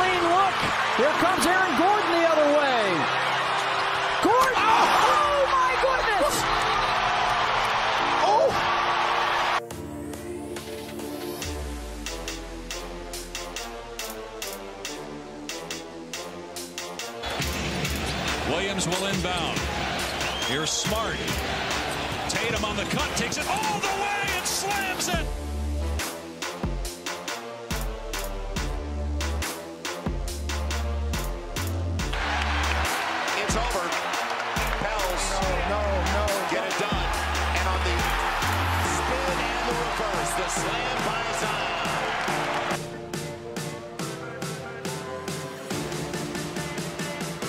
clean look. Here comes Aaron Gordon the other way. Gordon! Oh, my goodness! Oh! Williams will inbound. Here's Smart. Tatum on the cut, takes it all the way Get it done. And on the spin and the reverse, the slam by Zion.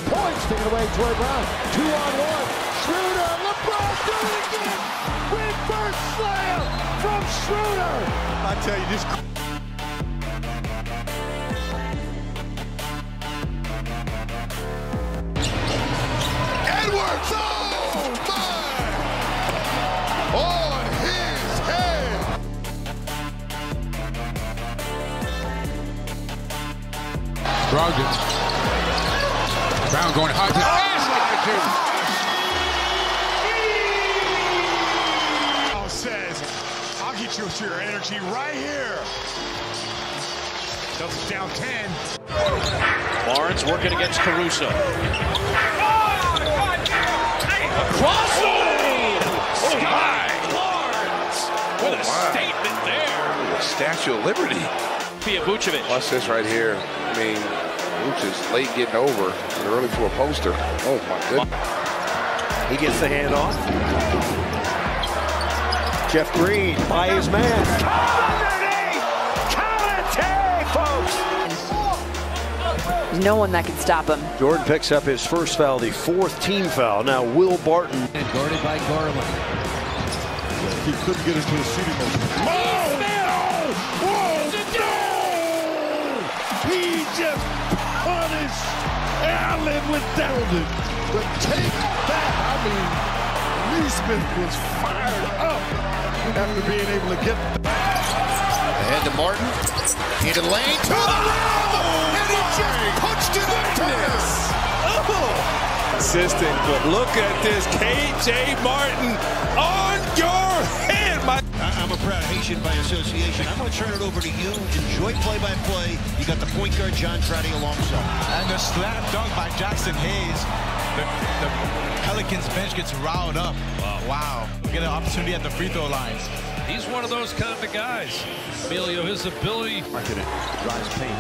Points taken away, Troy Brown. Two on one. Schroeder, LeBron doing it again. Reverse slam from Schroeder. I tell you, this. Brogdon. Brown going hard to the basket. says, I'll get you to your energy right here. Celtics down 10. Barnes working against Caruso. Across the lane! Oh my! Barnes! What a oh, statement there! Statue of Liberty. Pia Vucevic. Plus this right here. I mean, Luch is late getting over and early for a poster. Oh my goodness. He gets the handoff. Jeff Green by his man. There's no one that can stop him. Jordan picks up his first foul, the fourth team foul. Now Will Barton. And guarded by Garland. He couldn't get into a shooting motion. Oh, no! Whoa, no! He just punished Allen with down it. But take that. I mean, Nesmith was fired up after being able to get Ahead to Martin. Into the lane. To the rim! Oh, and he just punched it up tennis. Oh! assistant. But look at this, KJ Martin on your head, my. I'm a proud Haitian by association. I'm going to turn it over to you. Enjoy play-by-play. You got the point guard John Trotty alongside. And the slam dunk by Jaxson Hayes. The, the Pelicans bench gets riled up. Wow. We get an opportunity at the free throw lines. He's one of those kind of guys. Emilio, his ability. Marking it. Drives paint.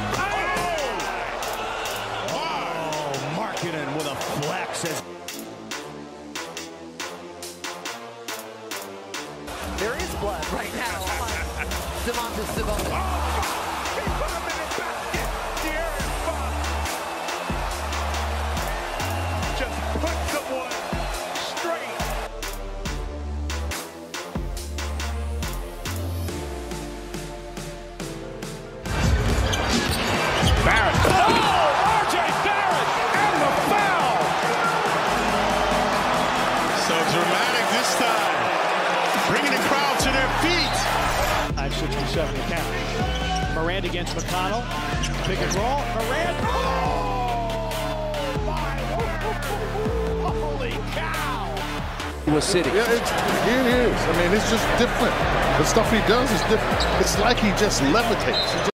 Oh, oh Markkanen with a flex. Blood right now on Domantas oh, Sabonis. Just put someone straight. Barrett. Oh, RJ Barrett and the foul. So dramatic this time. Bringing the crowd to their feet. 567 to count. Morant against McConnell. Pick and roll. Morant. Oh, my. Holy cow. Was sitting. Yeah, it's, it is. I mean, it's just different. The stuff he does is different. It's like he just levitates. He